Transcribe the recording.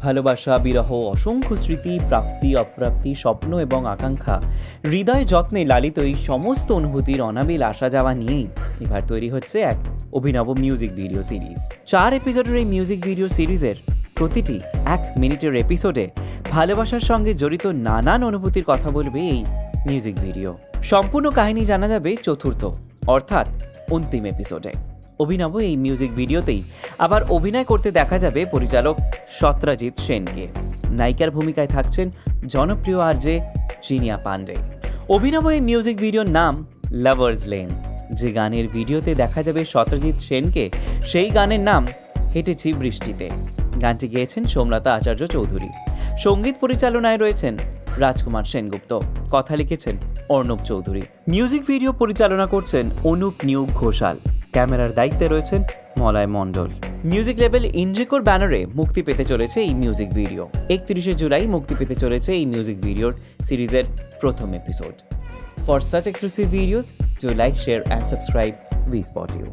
ভালোবাসা, বিরহ, অসংখ্য স্মৃতি, প্রাপ্তি, অপ্রাপ্তি, স্বপ্ন এবং আকাঙ্ক্ষা। হৃদয় যত্নে লালিত এই সমস্ত অনুভূতির অনাবিল আসা যাওয়া নিয়েই এবার তৈরি হচ্ছে এক অভিনব মিউজিক ভিডিও সিরিজ চার এপিসোডের এই মিউজিক ভিডিও সিরিজের প্রতিটি এক মিনিটের এপিসোডে ভালোবাসার সঙ্গে জড়িত নানান অনুভূতির কথা বলবে এই মিউজিক ভিডিও সম্পূর্ণ কাহিনী জানা যাবে চতুর্থ, অর্থাৎ অন্তিম এপিসোডে অভিনব এই মিউজিক ভিডিওতেই আবার অভিনয় করতে দেখা যাবে পরিচালক সত্রাজিৎ সেনকে। নায়িকার ভূমিকায় থাকছেন জনপ্রিয় আরজে চিনিয়া পান্ডে। অভিনব এই মিউজিক ভিডিওর নাম লাভার্স লেন যে গানের ভিডিওতে দেখা যাবে সত্যজিৎ সেনকে, সেই গানের নাম হেঁটেছি বৃষ্টিতে। গানটি গেয়েছেন সোমলতা আচার্য চৌধুরী। সংগীত পরিচালনায় রয়েছেন রাজকুমার সেনগুপ্ত। কথা লিখেছেন অর্ণব চৌধুরী। মিউজিক ভিডিও পরিচালনা করছেন অনুপ নিয়োগ ঘোষাল। ক্যামেরার দায়িত্বে রয়েছেন মলয় মণ্ডল। মিউজিক লেভেল ইনজিকোর ব্যানারে মুক্তি পেতে চলেছে এই মিউজিক ভিডিও একত্রিশে জুলাই মুক্তি পেতে চলেছে এই মিউজিক ভিডিওর সিরিজের প্রথম episode for such exclusive videos to like share and subscribe we spot you